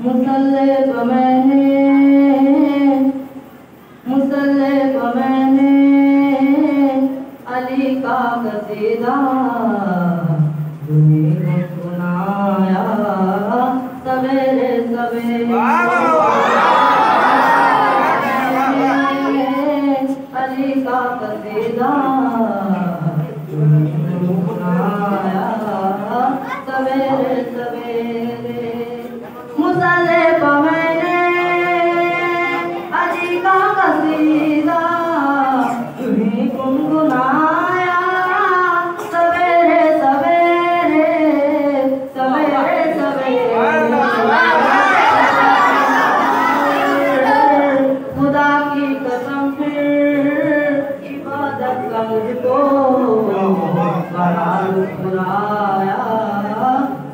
मुसल्ले को मैंने मैंने अली का कसीदा तुम्हें सुनाया सवेरे सवेरे की कसम फिर इबादत का मुझको बड़ा मुस्कुराया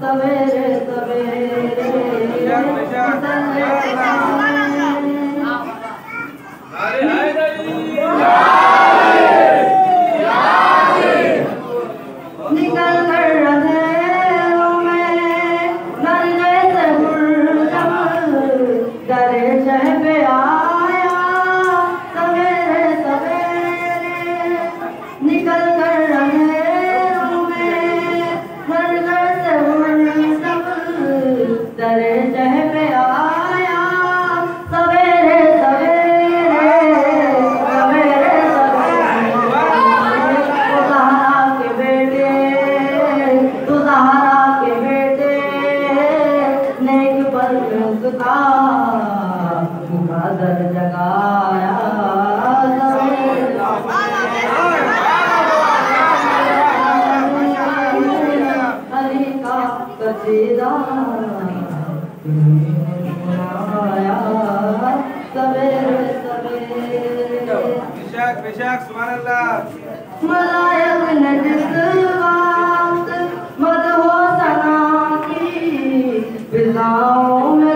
सवेरे सवेरे का कसीदा सुनाया सवेरे सवेरे विशाख विशाख सुभान अल्लाह मलायक ने जिस वक्त मदहो सना की फिजाओं में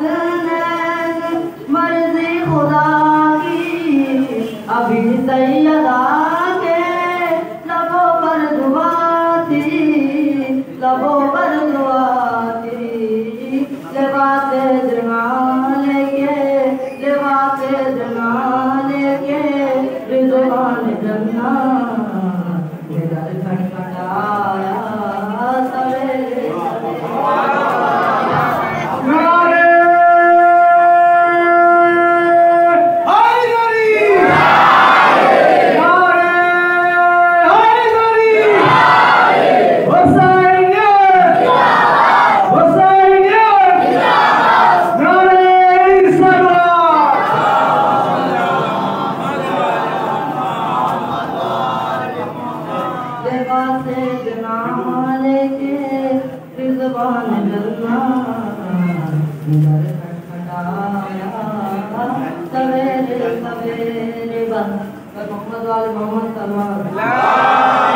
the लिबासे जमाने के रिजवान जलना इधर खटखटाया सवेरे सवेरे बस। मोहम्मद वाले मोहम्मद वसल्लम